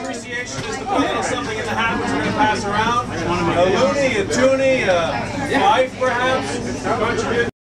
appreciation is to put something in the hat we're going to pass around. A loonie, a toonie, a life perhaps.